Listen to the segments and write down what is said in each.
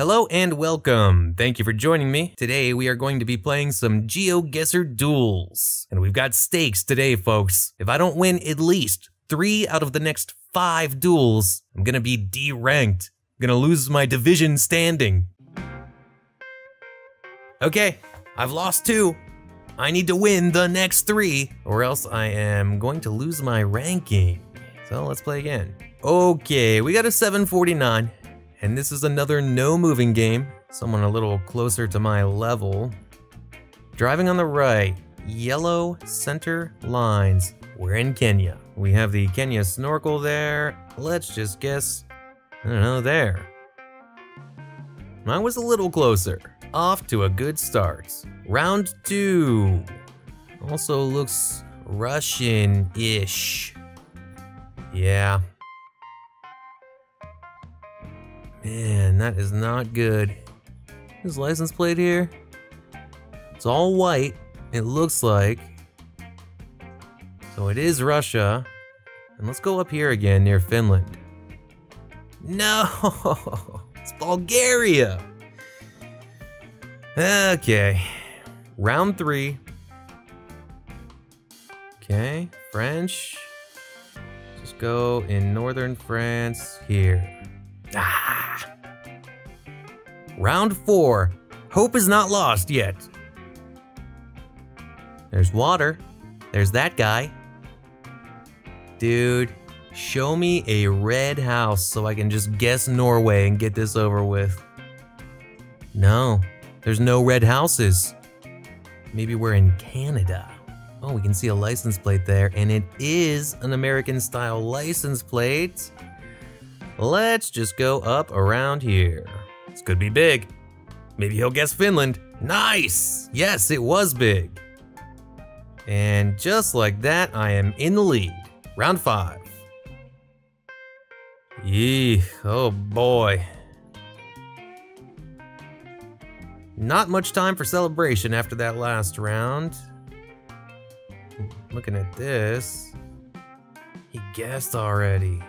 Hello and welcome. Thank you for joining me. Today we are going to be playing some GeoGuessr duels. And we've got stakes today, folks. If I don't win at least three out of the next five duels, I'm gonna be D-ranked. I'm gonna lose my division standing. Okay, I've lost two. I need to win the next three, or else I am going to lose my ranking. So let's play again. Okay, we got a 749. And this is another no moving game, someone a little closer to my level. Driving on the right, yellow center lines. We're in Kenya. We have the Kenya snorkel there. Let's just guess, I don't know, there. I was a little closer. Off to a good start. Round two. Also looks Russian-ish. Yeah, Man, that is not good. His license plate here? It's all white, it looks like. So it is Russia. And let's go up here again near Finland. No, it's Bulgaria. Okay, round three. Okay, French. Just go in northern France here. Ah. Round four. Hope is not lost yet. There's water. There's that guy. Dude, show me a red house so I can just guess Norway and get this over with. No, there's no red houses. Maybe we're in Canada. Oh, we can see a license plate there, and it is an American style license plate. Let's just go up around here. This could be big. Maybe he'll guess Finland. Nice! Yes, it was big. And just like that, I am in the lead. Round five. Yee, oh boy. Not much time for celebration after that last round. Looking at this, he guessed already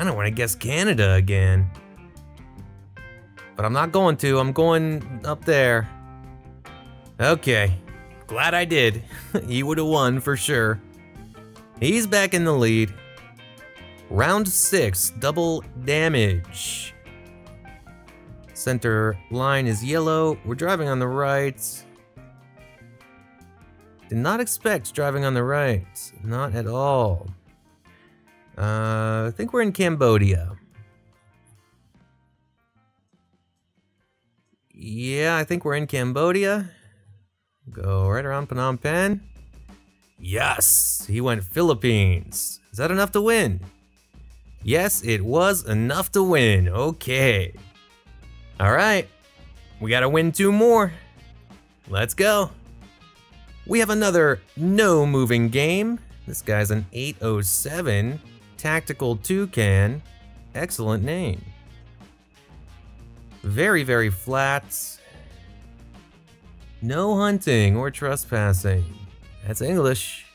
kind of want to guess Canada again. But I'm not going to. I'm going up there. Okay. Glad I did. he would have won for sure. He's back in the lead. Round six, double damage. Center line is yellow. We're driving on the right. Did not expect driving on the right. Not at all. Uh, I think we're in Cambodia. Yeah, I think we're in Cambodia. Go right around Phnom Penh. Yes, he went Philippines. Is that enough to win? Yes, it was enough to win. Okay. All right, we gotta win two more. Let's go. We have another no moving game. This guy's an 807. Tactical Toucan. Excellent name. Very, very flat. No hunting or trespassing. That's English.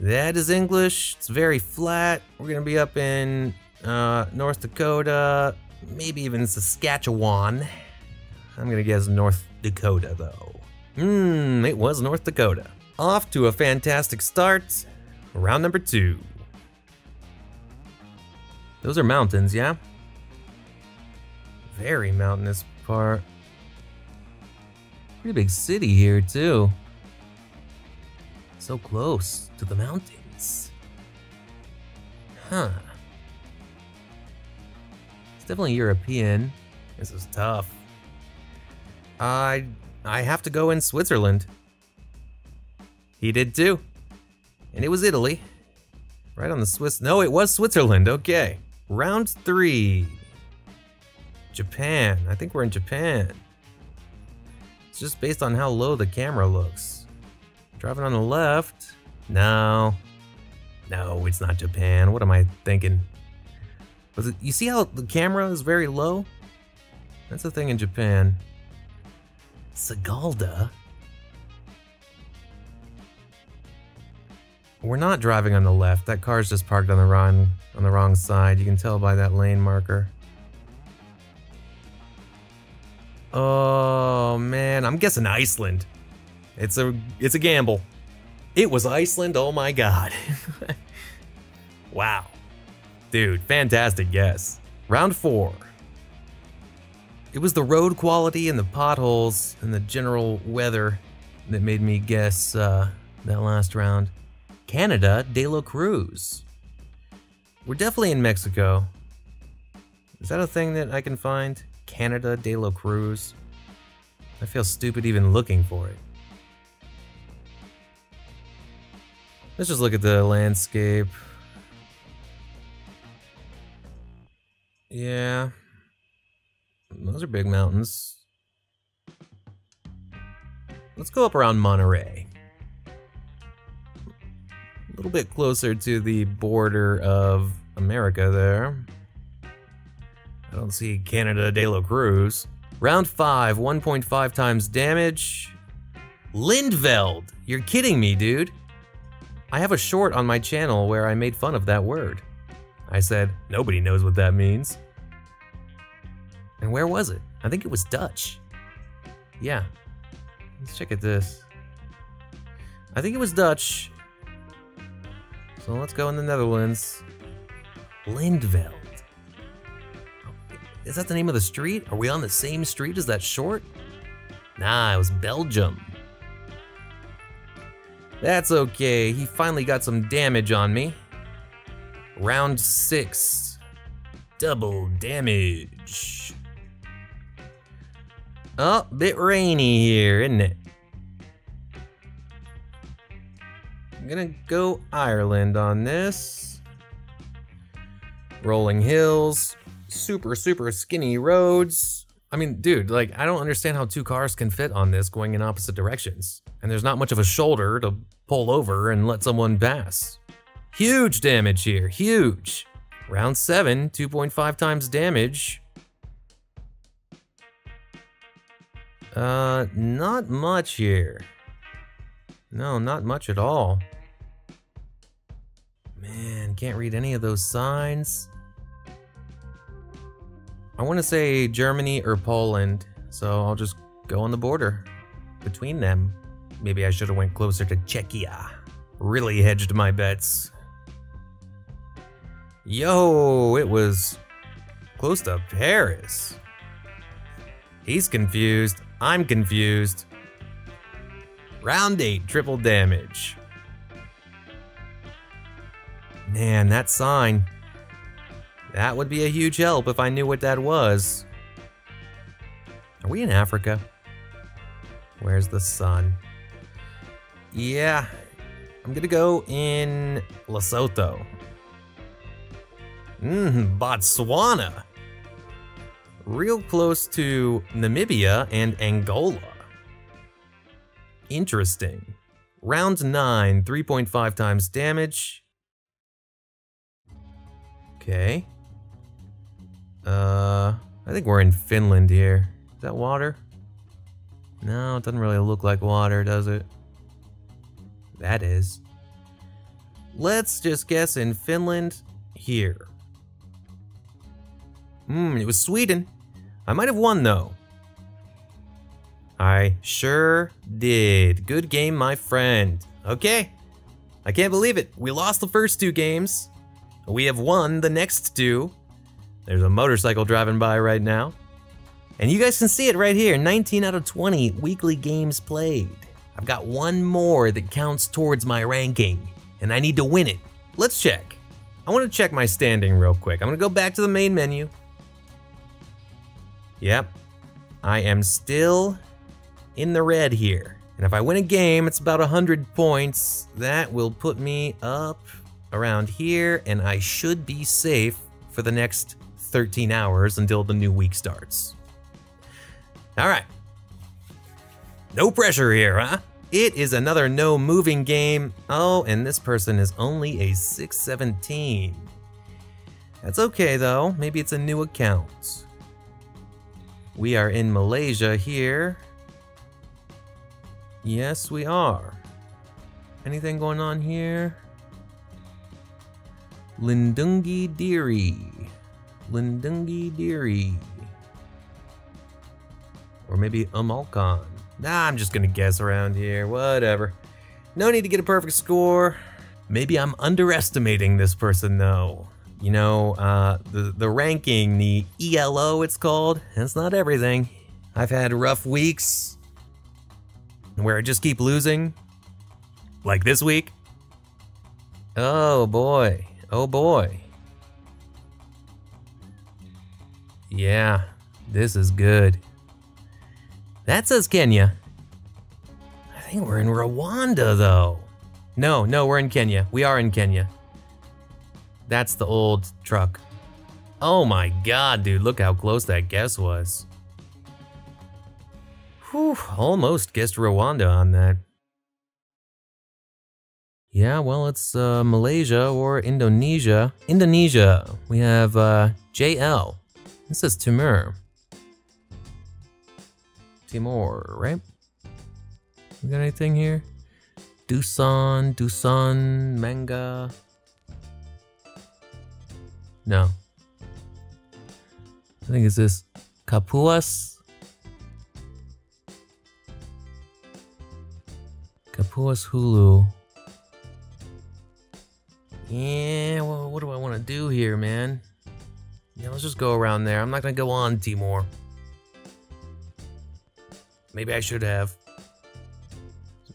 That is English. It's very flat. We're going to be up in uh, North Dakota, maybe even Saskatchewan. I'm going to guess North Dakota, though. Hmm, it was North Dakota. Off to a fantastic start. Round number two. Those are mountains, yeah? Very mountainous part. Pretty big city here, too. So close to the mountains. Huh. It's definitely European. This is tough. I I have to go in Switzerland. He did too. And it was Italy. Right on the Swiss. No, it was Switzerland. Okay. Round three. Japan. I think we're in Japan. It's just based on how low the camera looks. Driving on the left. No. No, it's not Japan. What am I thinking? It, you see how the camera is very low? That's the thing in Japan. Sagalda? We're not driving on the left. That car's just parked on the wrong on the wrong side. You can tell by that lane marker. Oh man, I'm guessing Iceland. It's a it's a gamble. It was Iceland. Oh my god. wow. Dude, fantastic guess. Round 4. It was the road quality and the potholes and the general weather that made me guess uh, that last round. Canada de la Cruz. We're definitely in Mexico. Is that a thing that I can find? Canada de la Cruz? I feel stupid even looking for it. Let's just look at the landscape. Yeah. Those are big mountains. Let's go up around Monterrey. A little bit closer to the border of America there. I don't see Canada de la Cruz. Round 5, 1.5 times damage. Lindveld! You're kidding me, dude. I have a short on my channel where I made fun of that word. I said, nobody knows what that means. And where was it? I think it was Dutch. Yeah. Let's check at this. I think it was Dutch. So let's go in the Netherlands. Lindveld. Is that the name of the street? Are we on the same street as that short? Nah, it was Belgium. That's okay, he finally got some damage on me. Round six. Double damage. Oh, bit rainy here, isn't it? I'm gonna go Ireland on this. Rolling hills, super, super skinny roads. I mean, dude, like, I don't understand how two cars can fit on this going in opposite directions. And there's not much of a shoulder to pull over and let someone pass. Huge damage here, huge. Round 7, 2.5 times damage. Uh, not much here. No, not much at all. Man, can't read any of those signs. I want to say Germany or Poland, so I'll just go on the border between them. Maybe I should have went closer to Czechia. Really hedged my bets. Yo, it was close to Paris. He's confused. I'm confused. Round 8, triple damage. Man, that sign. That would be a huge help if I knew what that was. Are we in Africa? Where's the sun? Yeah, I'm gonna go in Lesotho. Mmm, Botswana. Real close to Namibia and Angola. Interesting. Round 9, 3.5 times damage. Okay. Uh, I think we're in Finland here. Is that water? No, it doesn't really look like water, does it? That is. Let's just guess in Finland here. Hmm, it was Sweden. I might have won though. I sure did. Good game, my friend. Okay. I can't believe it. We lost the first two games. We have won the next two. There's a motorcycle driving by right now. And you guys can see it right here, 19 out of 20 weekly games played. I've got one more that counts towards my ranking, and I need to win it. Let's check. I want to check my standing real quick. I'm going to go back to the main menu. Yep, I am still in the red here. And if I win a game, it's about 100 points. That will put me up around here, and I should be safe for the next 13 hours until the new week starts. All right. No pressure here, huh? It is another no moving game. Oh, and this person is only a 617. That's okay though, maybe it's a new account. We are in Malaysia here. Yes, we are. Anything going on here? Lindungi Diri. Lindungi Diri. Or maybe Amalcon. Nah, I'm just gonna guess around here, whatever. No need to get a perfect score. Maybe I'm underestimating this person though. You know, uh, the, the ranking, the ELO it's called, that's not everything. I've had rough weeks where I just keep losing. Like this week. Oh boy, oh boy. Yeah, this is good. That says Kenya. I think we're in Rwanda though. No, no, we're in Kenya. We are in Kenya. That's the old truck. Oh my god, dude, look how close that guess was. Whew, almost guessed Rwanda on that. Yeah, well, it's uh, Malaysia or Indonesia. Indonesia, we have uh, JL. This is Timur. Timor, right? We got anything here? Dusan, Dusan, Manga. No. I think it's this Kapuas. Kapuas Hulu. Yeah, well, what do I want to do here, man? Let's just go around there. I'm not gonna go on Timor. Maybe I should have.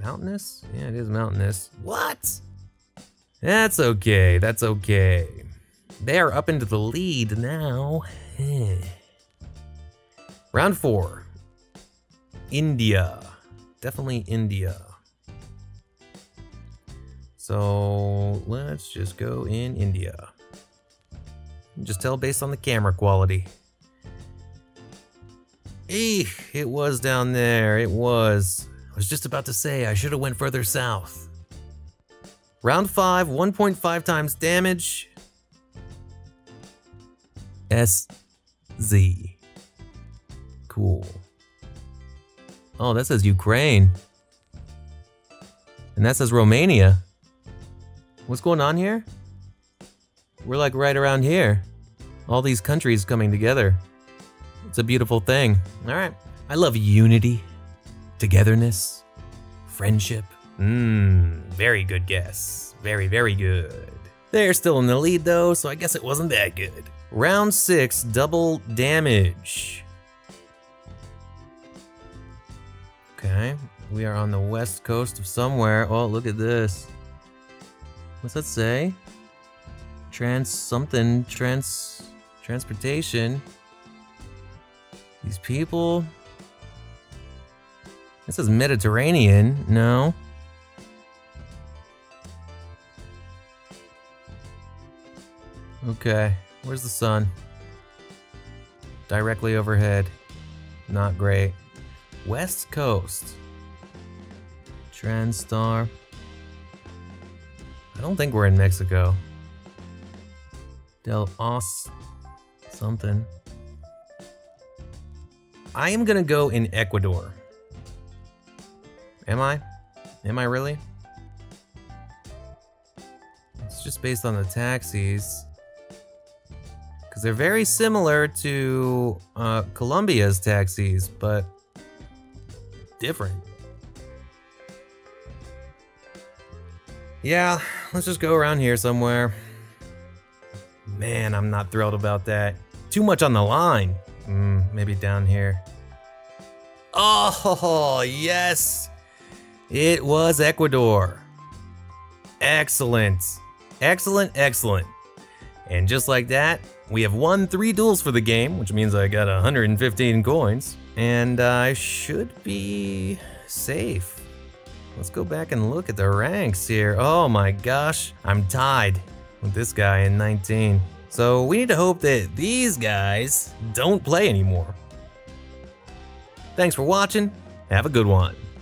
Mountainous? Yeah, it is mountainous. What? That's okay. That's okay. They are up into the lead now. Eh. Round four. India. Definitely India. So let's just go in India. Just tell based on the camera quality. Eek, it was down there, it was. I was just about to say, I should have went further south. Round 5, 1.5 times damage. SZ. Cool. Oh, that says Ukraine. And that says Romania. What's going on here? We're like right around here. All these countries coming together. It's a beautiful thing. All right. I love unity, togetherness, friendship. Mmm, very good guess. Very, very good. They're still in the lead though, so I guess it wasn't that good. Round six, double damage. Okay, we are on the west coast of somewhere. Oh, look at this. What's that say? Trans something, trans, transportation. These people. This is Mediterranean, no? Okay, where's the sun? Directly overhead. Not great. West Coast. Transstar. I don't think we're in Mexico. Del Os something. I am gonna go in Ecuador. Am I? Am I really? It's just based on the taxis. Because they're very similar to uh, Colombia's taxis, but different. Yeah, let's just go around here somewhere. Man, I'm not thrilled about that. Too much on the line. Mm, maybe down here. Oh, yes! It was Ecuador. Excellent. Excellent, excellent. And just like that, we have won three duels for the game, which means I got 115 coins. And I should be safe. Let's go back and look at the ranks here. Oh my gosh, I'm tied with this guy in 19. So we need to hope that these guys don't play anymore. Thanks for watching. Have a good one.